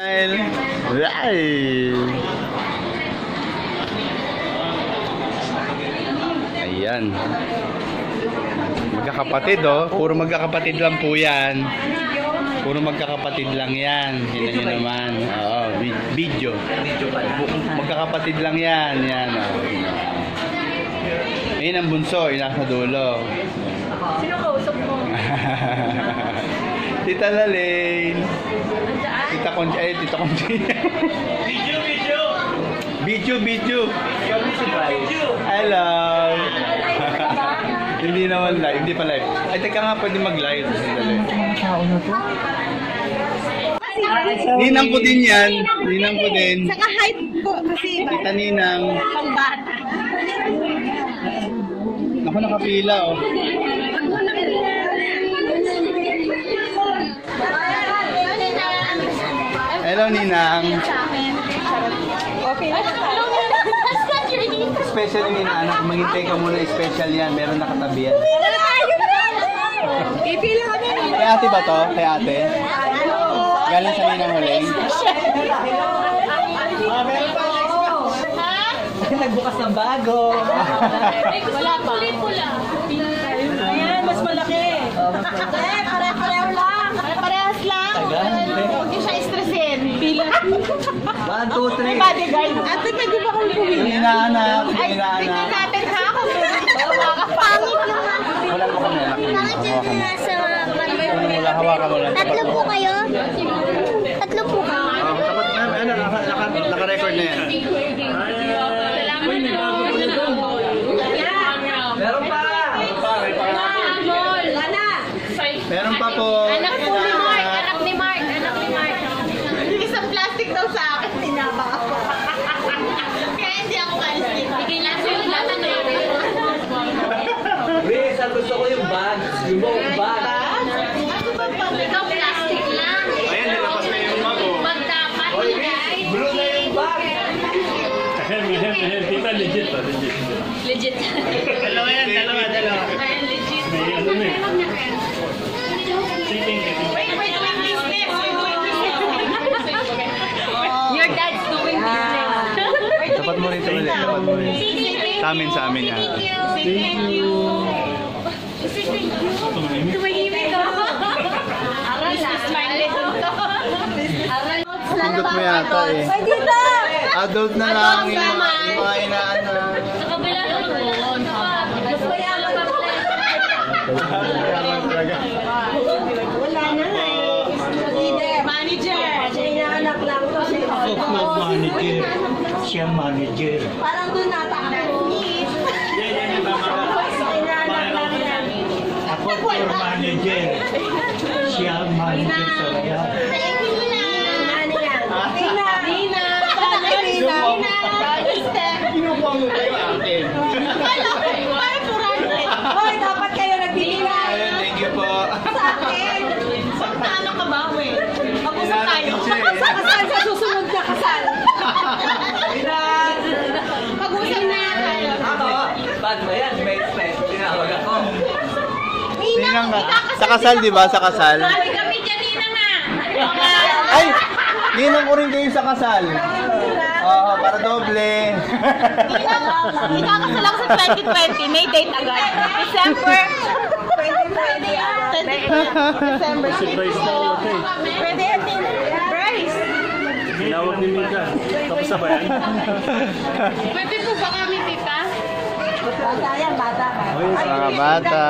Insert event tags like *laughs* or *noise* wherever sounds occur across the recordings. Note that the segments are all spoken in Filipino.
Right. Ayan. Magkakapatid oh. Puro magkakapatid lang po yan. Puro magkakapatid lang yan. Tingnan nyo naman. Oo, vi- video. Magkakapatid lang yan. Yan oh. Ayun ang bunso, yung nasa dulo. Sino kausap mo? *laughs* Tita Lalaine. Tita Conchi. Ay, Tita Conchi. video, video. Video, video. Hello. hindi naman live. Hindi pa live. Ay, teka nga, pwede mag-live. Sandali. Ninang ko din yan. Ninang ko din. Saka height ko kasi Tita Ninang. pambata. Ako nakapila, oh. Hello, Ninang. Okay. Hello, That's not your name. Special yung inaanak. Maghintay ka muna. Special yan. Meron nakatabi yan. Pipila kami. Kay ate ba to? Kay ate? Galing sa Ninang Huling? Nagbukas ng bago. Wala pa. Pula. Ayan, mas malaki. Eh, pare-pareho lang. Pare-parehas lang. Huwag niyo siya stressin. Pila. One, two, three. Bodyguard. Ate, pwede ba akong Yung pumili? inaanak. Yung Ay, tingnan inaanak. natin ha kung makakapangit naman. Wala mo kami anak. Hawakan mo. nasa wala, hawakan mo lang. Tatlo po kayo? Tatlo po kayo? Tapat na. Ano, naka- naka-record na yan. Meron pa. Meron pa po. Anak po ni Mark. Anak ni Mark. Anak ni Mark. Isang plastic daw sa akin. Tinapa ako. Kaya hindi ako kalis. Bigay lang sa'yo lahat ng Grace, ang gusto ko yung bag. Yung buong bag. Ikaw plastic lang. Ayan, nilabas na yung mago. Pag dapat, Oy, guys. Grace, blue na yung bag. Tita, legit pa, legit. Legit. Dalawa yan, dalawa, dalawa. Ayan, legit. May ano na eh. Eh. Wait, wait, wait, business. Your dad's doing business. Tapat mo rin ito ulit. Tapat mo rin. Sa amin, sa amin yan. Thank you. Tumahimik ako. Aral ah. Smiley Aral. Pindot mo yata eh. Ay, dito! Adult na lang yung mga, yung mga inaanak. Sa kabila ng doon. Mas mayaman pa pala. Yaman talaga. Wala na na eh. Manager. Inaanak lang to si Football manager. Siya manager. Parang doon nata ako. Lang tour manager. Siya manager talaga. Thank you, Nina. Ano yan? Nina. Mo kayo akin. Parang purante. Hoy, dapat kayo nagbibila. Ayun, thank you po. Sa akin. Magkano ka ba, we? Mag-usap Inaanak tayo. kasal, sa susunod na kasal. Mag-usap na tayo. Ako, bag ba yan? May express. Tinawag ako. Ninang na. Sa kasal, di ba? Sa kasal. Sabi kami dyan, Nina nga. Ay! Ninang ko rin kayo sa kasal. Oo, para doble. Ikakasal ako sa 2020. May date agad. December 2020. December Si Bryce na ulit eh. Pwede natin. Bryce. Tinawag ni Mika. Tapos na ba yan? Pwede po ba kami, tita? Bata yan, bata ka. Mga bata.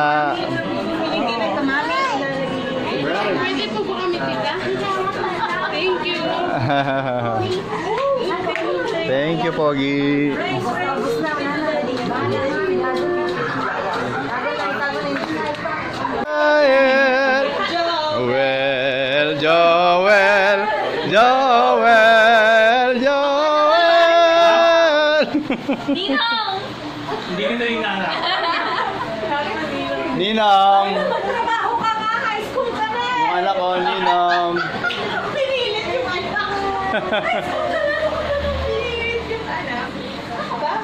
Hindi na ito, mami. Pwede po ba kami, tita? Thank you. *laughs* Thank you, Pogi. Joel, Joel, Joel, Joel, Joel. Ninong! Hindi kita yung anak. Ninong, Trabaho ka nga, high school ka na. yung anak ko, Ninong. Pinilit yung anak. High *laughs*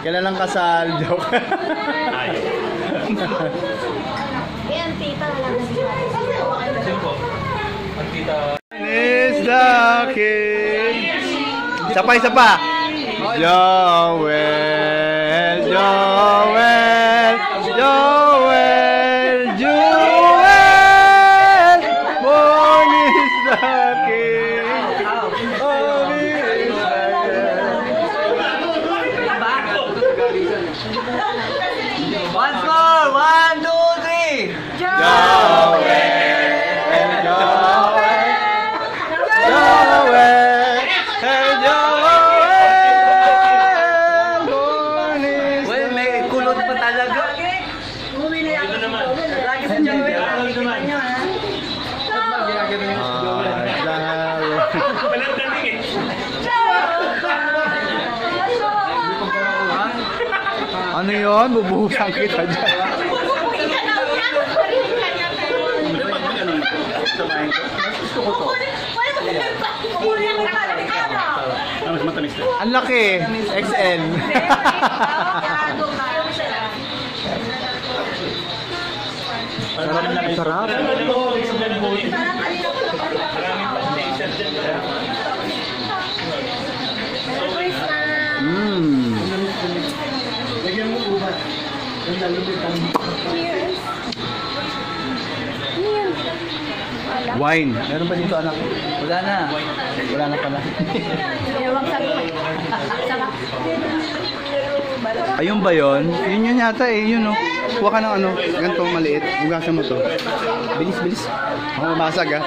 Kailan lang kasal? *laughs* Joke. Ayaw. Yan, tita. Wala na po? Ang tita. Is the king. Isa pa, isa pa. Joel, kulot pa talaga. Ito naman. Lagi sa Joel. Walang dating eh. Ano yun? Bubuhusan kita dyan. Na. Ang laki. XL. Sarap. Mmm. Wine. Meron ba dito anak? Wala na. Wala na pala. *laughs* Ayun ba yon? Yun yun yata eh, yun oh. Kuha ka ng ano, ganito maliit. Hugasan mo to. Bilis, bilis. Ako mabasag ah.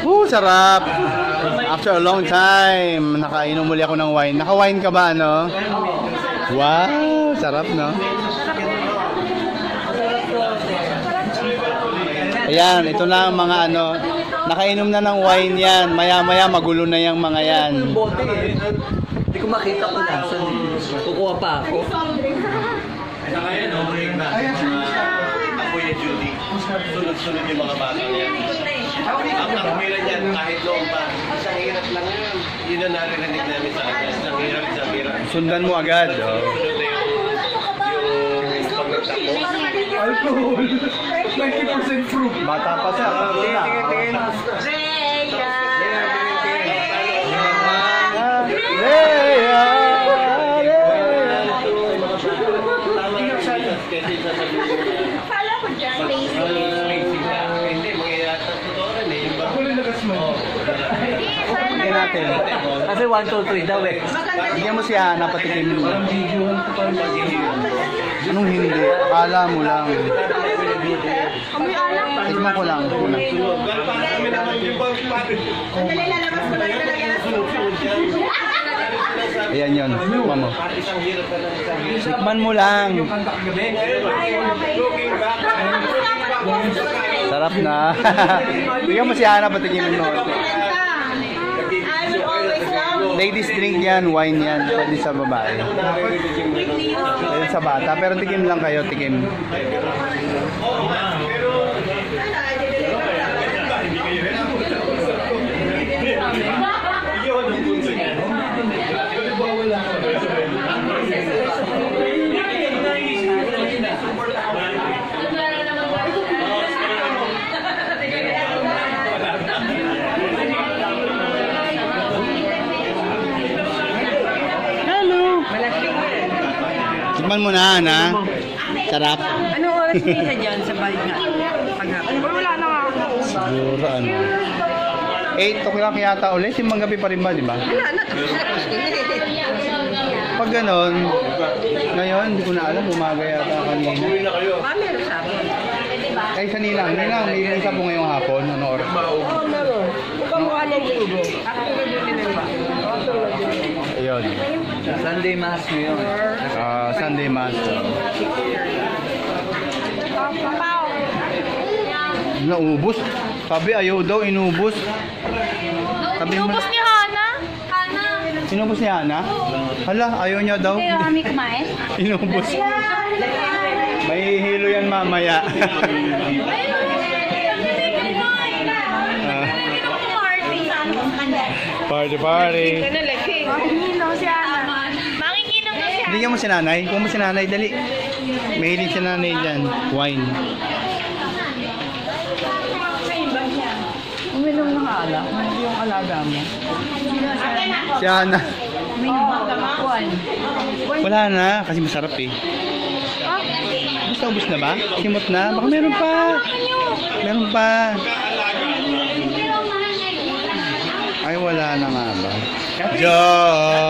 Uh, sarap! After a long time, nakainom muli ako ng wine. Naka-wine ka ba, ano? Wow! Sarap, no? Ayan, ito na ang mga ano, nakainom na ng wine yan. Maya-maya magulo na yung mga yan. Bote eh. Hindi ko makita kung nasan. Kukuha pa ako. Saka yan, okay na. Ako yung Judy. Sunod-sunod yung mga bata niya. Ang nakamira niyan, kahit noon pa. Isang hirap lang yun. Yun ang naririnig namin sa akin. Isang hirap, isang hirap. Sundan mo agad. Oh. Sunod na yung, yung pag nagtako. Bata pa siya. Tingin, tingin, tingin. Leia, Leia. Rin eh. Yung bago Bigyan natin. Kasi 1, 2, 3 daw eh. Bigyan mo siya, napatikim mo. Anong hindi? Akala mo lang. Tikman ko lang. Una. kami naman yung bang Ayan yun. Tikman mo. Isang hirap ka lang, isang hirap. Tikman mo lang. Sarap na. *laughs* Bigyan mo si Ana, patikimin mo. Ladies drink yan, wine yan. Pwede sa babae. Pwede sa bata. Pero tikim lang kayo, tikim. Hello! Tikman mo na, Ana. Sarap. Anong oras kita dyan sa balik nga? Paghapon. Wala na nga ako. Siguro ano. 8 o'clock yata ulit. Simbang gabi pa rin ba, di ba? Wala na. Pag ganon, ngayon, hindi ko na alam, umaga yata kanina. Ah, meron sa akin. Ay, sa Nilang. Nilang, may isa po ngayong hapon. Ano oras? Oo, meron. Kamukha niyang tubo. After duty na ba? Ayun. Sunday mass ngayon. Ah, Sunday Mass. Naubos. Sabi ayaw daw, inubos. Sabi mo, Inubos ni Hana. Hana. inubos ni Hana? Hala, ayaw niya daw. Kayo kami kumain? Inubos. May hilo yan mamaya. party party. Manginginom si Hana. Manginginom na si Bigyan mo si nanay. Kung mo si nanay, dali. Mahilig si nanay dyan. Wine. Uminom ala? Hindi yung alaga mo. Si Ana. Wala na, kasi masarap eh. Basta ubus na ba? Simot na? Baka meron pa. Meron pa. Ay, wala na nga ba? Joel!